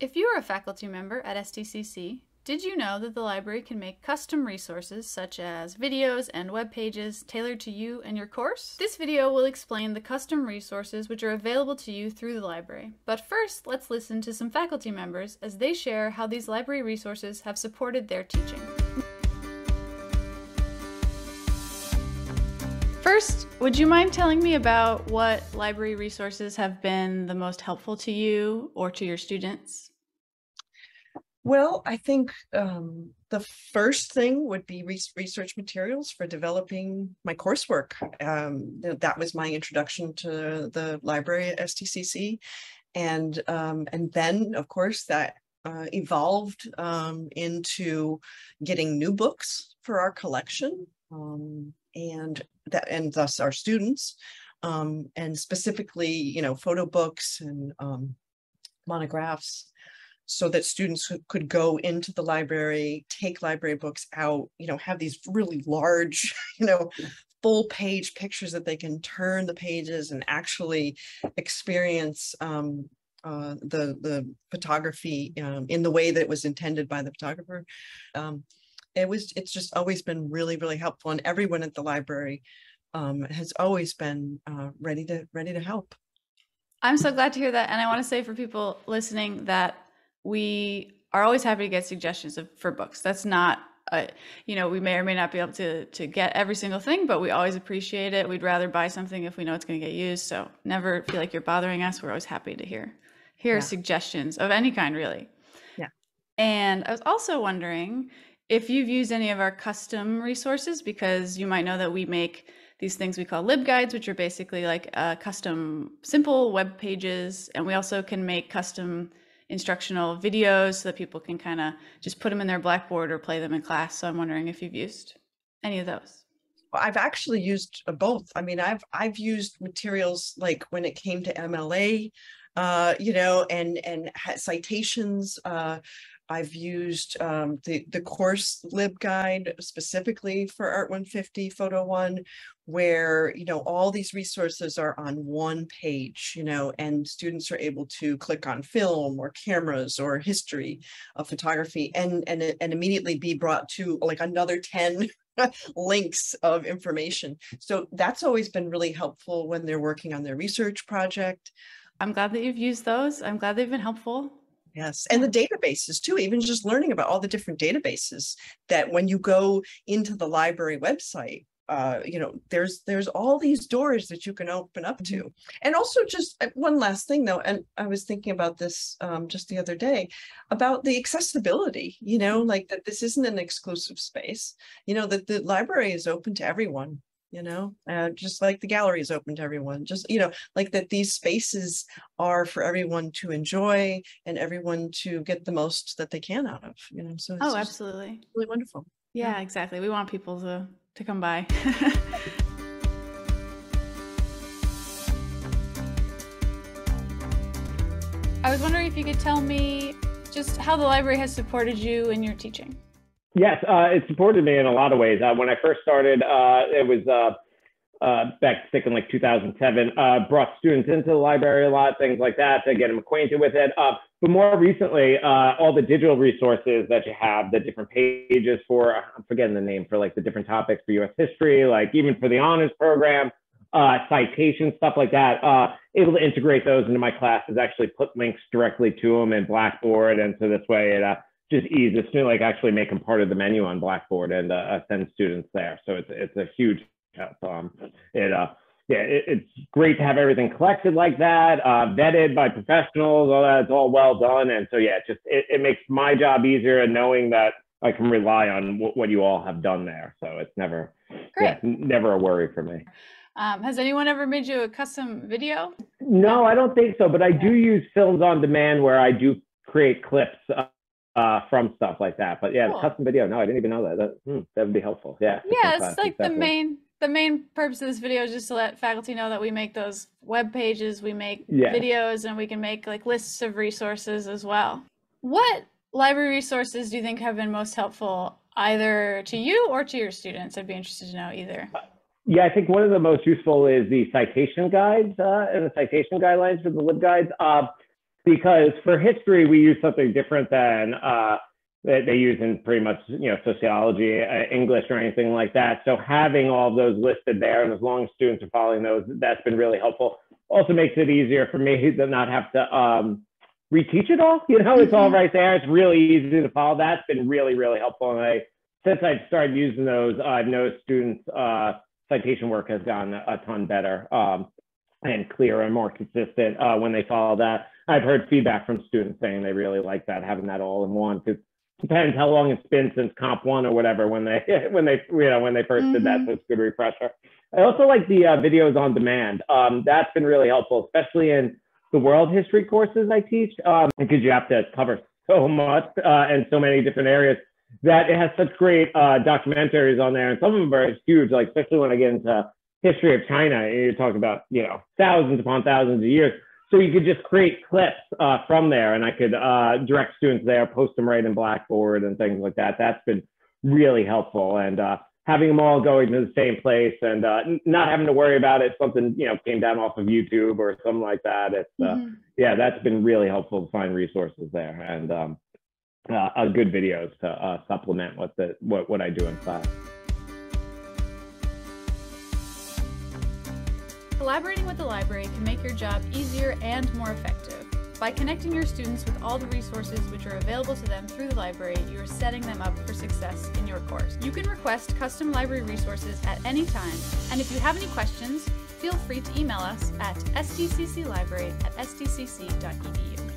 If you are a faculty member at STCC, did you know that the library can make custom resources such as videos and web pages tailored to you and your course? This video will explain the custom resources which are available to you through the library. But first, let's listen to some faculty members as they share how these library resources have supported their teaching. First, would you mind telling me about what library resources have been the most helpful to you or to your students? Well, I think um, the first thing would be research materials for developing my coursework. Um, that was my introduction to the library at STCC. And, um, and then, of course, that uh, evolved um, into getting new books for our collection um, and that and thus our students um, and specifically you know photo books and monographs so that students could go into the library, take library books out, you know, have these really large, you know, full page pictures that they can turn the pages and actually experience um, uh, the the photography um, in the way that it was intended by the photographer. Um, it was it's just always been really really helpful, and everyone at the library um, has always been uh, ready to ready to help. I'm so glad to hear that, and I want to say for people listening that we are always happy to get suggestions of, for books. That's not a, you know, we may or may not be able to to get every single thing, but we always appreciate it. We'd rather buy something if we know it's going to get used. So never feel like you're bothering us. We're always happy to hear hear yeah. suggestions of any kind, really. Yeah. And I was also wondering if you've used any of our custom resources because you might know that we make these things we call libguides, which are basically like uh, custom simple web pages, and we also can make custom instructional videos so that people can kind of just put them in their Blackboard or play them in class. So I'm wondering if you've used any of those. Well, I've actually used uh, both. I mean, I've I've used materials like when it came to MLA, uh, you know, and and citations. Uh, I've used um, the, the course LibGuide specifically for Art 150 Photo One, where, you know, all these resources are on one page, you know, and students are able to click on film or cameras or history of photography and, and, and immediately be brought to like another 10 links of information. So that's always been really helpful when they're working on their research project. I'm glad that you've used those. I'm glad they've been helpful. Yes, and the databases too, even just learning about all the different databases that when you go into the library website, uh, you know, there's there's all these doors that you can open up to. Mm-hmm. And also just uh, one last thing though, and I was thinking about this um, just the other day about the accessibility, you know, like that this isn't an exclusive space, you know, that the library is open to everyone you know uh, just like the gallery is open to everyone just you know like that these spaces are for everyone to enjoy and everyone to get the most that they can out of you know so oh absolutely. really wonderful. Yeah, yeah exactly. We want people to to come by. I was wondering if you could tell me just how the library has supported you in your teaching Yes, uh, it supported me in a lot of ways. Uh, when I first started, uh, it was uh, uh, back thick in like 2007. Uh, brought students into the library a lot, things like that, to get them acquainted with it. but more recently, all the digital resources that you have, the different pages for, I'm forgetting the name for like the different topics for U.S. history, like even for the honors program, citations, stuff like that. able to integrate those into my classes, actually put links directly to them in Blackboard, and so this way it just ease. It's to like actually make them part of the menu on Blackboard and uh, send students there. So it's it's a huge help. Um, it uh, yeah, it, it's great to have everything collected like that, uh, vetted by professionals. All that, it's all well done. And so yeah, it just it, it makes my job easier and knowing that I can rely on what, what you all have done there. So it's never great. yeah, never a worry for me. Um, has anyone ever made you a custom video? No, I don't think so. But I do use films on demand where I do create clips uh, from stuff like that. But yeah, cool. custom video. No, I didn't even know that. That, hmm, that would be helpful. Yeah. Yeah, it's like the main the main purpose of this video is just to let faculty know that we make those web pages, we make yeah. videos, and we can make like lists of resources as well. What library resources do you think have been most helpful either to you or to your students? I'd be interested to know either. Yeah, I think one of the most useful is the citation guides uh, and the citation guidelines for the LibGuides. Uh, because for history we use something different than uh, that they use in pretty much you know sociology, uh, English, or anything like that. So having all of those listed there, and as long as students are following those, that's been really helpful. Also makes it easier for me to not have to um, reteach it all. You know, it's all Mhm. there. It's really easy to follow. That's been really really helpful, and I since I started using those, I've noticed students' uh, citation work has gotten a, a ton better um, and clearer and more consistent uh, when they follow that. I've heard feedback from students saying they really like that, having that all in one. Because depends how long it's been since Comp One or whatever when they when they you know when they 1st did that. So it's a good refresher. I also like the uh, videos on demand. Um, that's been really helpful, especially in the world history courses I teach, um, because you have to cover so much uh, and so many different areas that it has such great uh, documentaries on there, and some of them are huge. Like especially when I get into history of China, and you're talking about you know thousands upon thousands of years. So you could just create clips uh, from there, and I could uh, direct students there, post them right in Blackboard and things like that. That's been really helpful, and uh, having them all going to the same place and uh, not having to worry about it. Something you know came down off of YouTube or something like that. It's uh, Mhm. yeah, that's been really helpful to find resources there and um, uh, good videos to uh, supplement what the what, what I do in class. Collaborating with the library can make your job easier and more effective. By connecting your students with all the resources which are available to them through the library, you are setting them up for success in your course. You can request custom library resources at any time, and if you have any questions, feel free to email us at stcclibrary at stcc.edu.